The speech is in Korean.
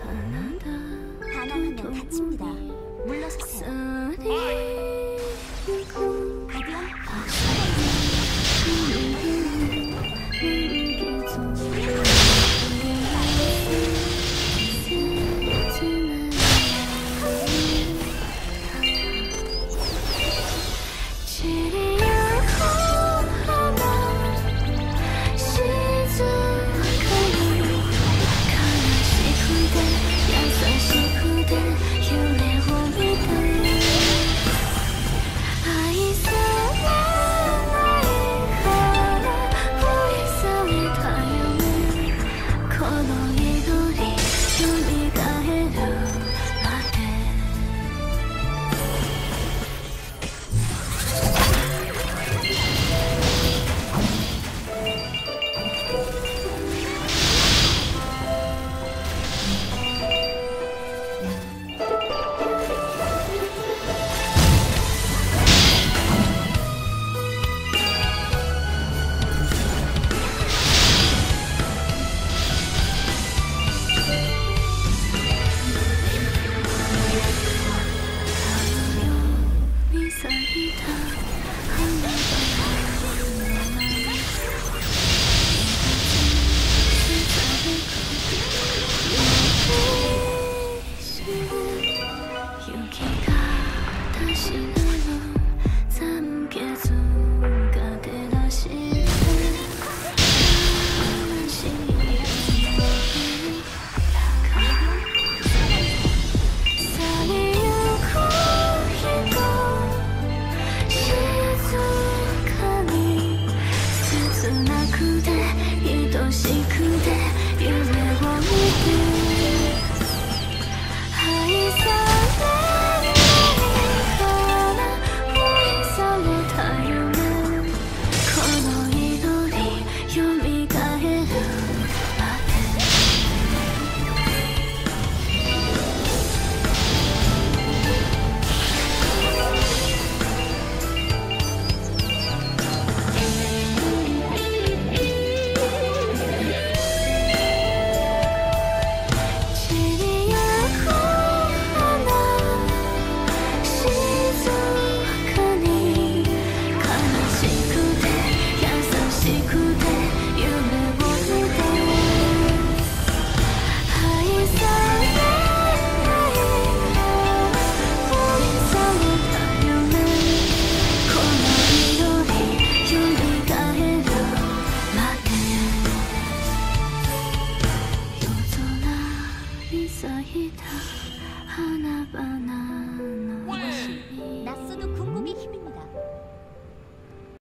단어 한명 다칩니다. 물러서세요. know. しくて夢を見て 나쓰는 궁금이 힘입니다.